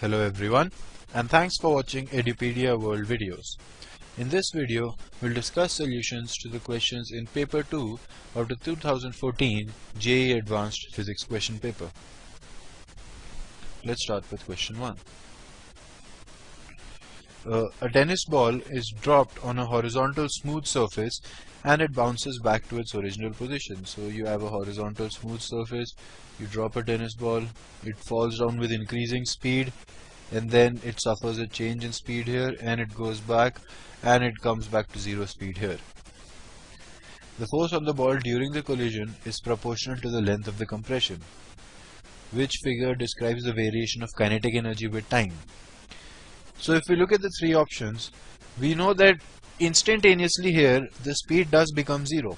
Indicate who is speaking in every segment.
Speaker 1: Hello everyone and thanks for watching Edupedia World videos. In this video, we'll discuss solutions to the questions in paper 2 of the 2014 JEE Advanced Physics question paper. Let's start with question 1. Uh, a tennis ball is dropped on a horizontal smooth surface and it bounces back to its original position. So you have a horizontal smooth surface, you drop a tennis ball, it falls down with increasing speed and then it suffers a change in speed here and it goes back and it comes back to zero speed here. The force on the ball during the collision is proportional to the length of the compression, which figure describes the variation of kinetic energy with time. So if we look at the three options, we know that instantaneously here the speed does become zero.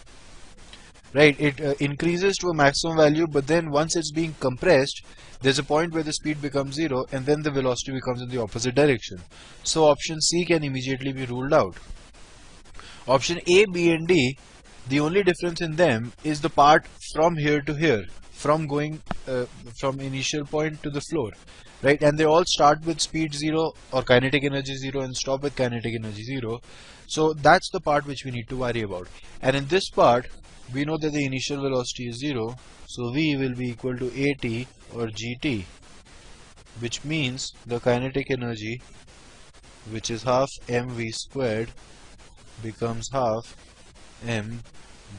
Speaker 1: Right, it uh, increases to a maximum value, but then once it's being compressed, there's a point where the speed becomes zero, and then the velocity becomes in the opposite direction. So option C can immediately be ruled out. Option A, B, and D, the only difference in them is the part from here to here from going uh, from initial point to the floor right? And they all start with speed 0 or kinetic energy 0 and stop with kinetic energy 0 so that's the part which we need to worry about. And in this part we know that the initial velocity is 0 so v will be equal to at or gt which means the kinetic energy which is half mv squared becomes half m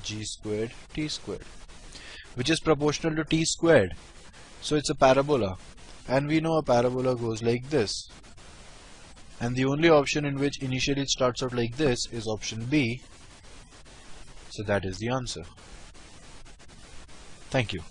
Speaker 1: g squared t squared which is proportional to t squared. So it's a parabola. And we know a parabola goes like this. And the only option in which initially it starts out like this is option B. So that is the answer. Thank you.